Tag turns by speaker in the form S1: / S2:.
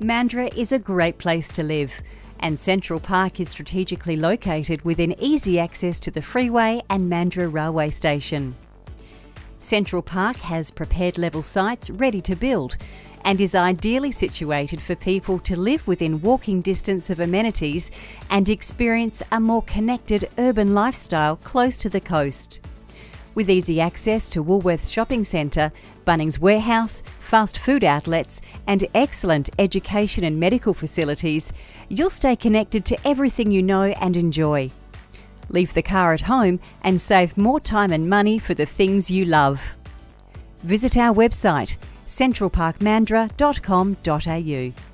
S1: Mandurah is a great place to live, and Central Park is strategically located within easy access to the freeway and Mandurah railway station. Central Park has prepared level sites ready to build and is ideally situated for people to live within walking distance of amenities and experience a more connected urban lifestyle close to the coast. With easy access to Woolworths Shopping Centre, Bunnings Warehouse, fast food outlets, and excellent education and medical facilities, you'll stay connected to everything you know and enjoy. Leave the car at home and save more time and money for the things you love. Visit our website centralparkmandurah.com.au.